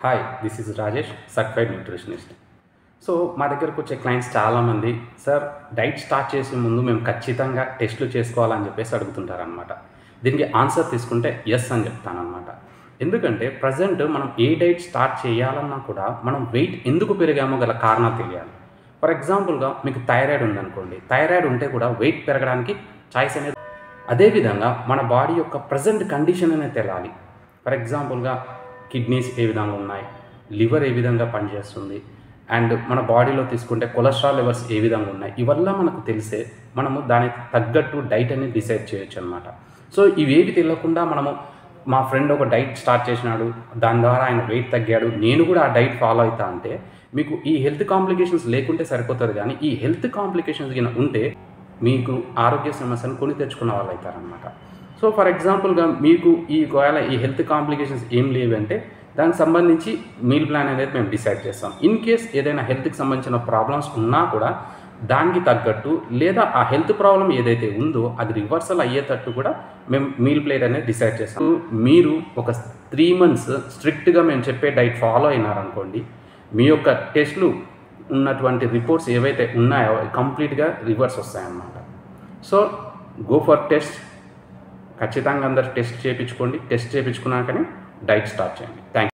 Hi this is Rajesh certified nutritionist so మా దగ్గరకు వచ్చే క్లయింట్స్ చాలామంది సార్ డైట్ స్టార్ట్ చేసే ముందు మేము ఖచ్చితంగా టెస్ట్లు చేసుకోవాలని చెప్పేసి అడుగుతుంటారనమాట దీనికి ఆన్సర్ తీసుకుంటే ఎస్ అని చెప్తానమాట ఎందుకంటే ప్రజెంట్ మనం ఏ డైట్ స్టార్ట్ చేయాలన్నా కూడా మనం వెయిట్ ఎందుకు పెరిగామో గల కారణాలు తెలియాలి. ఫర్ ఎగ్జాంపుల్గా మీకు థైరాయిడ్ ఉందనుకోండి. థైరాయిడ్ ఉంటే కూడా వెయిట్ పెరగడానికి ఛాయిస్ అనేది అదేవిధంగా మన బాడీ యొక్క ప్రజెంట్ కండిషన్ అనేది తెలాలి. ఫర్ ఎగ్జాంపుల్గా కిడ్నీస్ ఏ విధంగా ఉన్నాయి లివర్ ఏ విధంగా పనిచేస్తుంది అండ్ మన బాడీలో తీసుకుంటే కొలెస్ట్రాల్ లెవెల్స్ ఏ విధంగా ఉన్నాయి ఇవల్ల మనకు తెలిసే మనము దానికి తగ్గట్టు డైట్ అనేది డిసైడ్ చేయొచ్చు అనమాట సో ఇవేవి తెలియకుండా మనము మా ఫ్రెండ్ ఒక డైట్ స్టార్ట్ చేసినాడు దాని ద్వారా ఆయన వెయిట్ తగ్గాడు నేను కూడా ఆ డైట్ ఫాలో అవుతా అంటే మీకు ఈ హెల్త్ కాంప్లికేషన్స్ లేకుంటే సరిపోతుంది కానీ ఈ హెల్త్ కాంప్లికేషన్స్ కింద ఉంటే మీకు ఆరోగ్య సమస్యను కొని తెచ్చుకున్న వాళ్ళు అవుతారనమాట సో ఫర్ ఎగ్జాంపుల్గా మీకు ఈ ఒకవేళ ఈ హెల్త్ కాంప్లికేషన్స్ ఏం లేవంటే దానికి సంబంధించి మీల్ ప్లాన్ అనేది మేము డిసైడ్ చేస్తాం. ఇన్ కేస్ ఏదైనా హెల్త్కి సంబంధించిన ప్రాబ్లమ్స్ ఉన్నా కూడా దానికి తగ్గట్టు లేదా ఆ హెల్త్ ప్రాబ్లం ఏదైతే ఉందో అది రివర్సల్ అయ్యేటట్టు కూడా మేము మీల్ ప్లేట్ అనేది డిసైడ్ చేస్తాం. మీరు ఒక త్రీ మంత్స్ స్ట్రిక్ట్గా మేము చెప్పే డైట్ ఫాలో అయినారనుకోండి మీ యొక్క టెస్ట్లు ఉన్నటువంటి రిపోర్ట్స్ ఏవైతే ఉన్నాయో కంప్లీట్గా రివర్స్ వస్తాయన్నమాట. So go for test. ఖచ్చితంగా అందరు టెస్ట్ చేయించుకోండి. టెస్ట్ చేయించుకున్నాకనే డైట్ స్టార్ట్ చేయండి. థ్యాంక్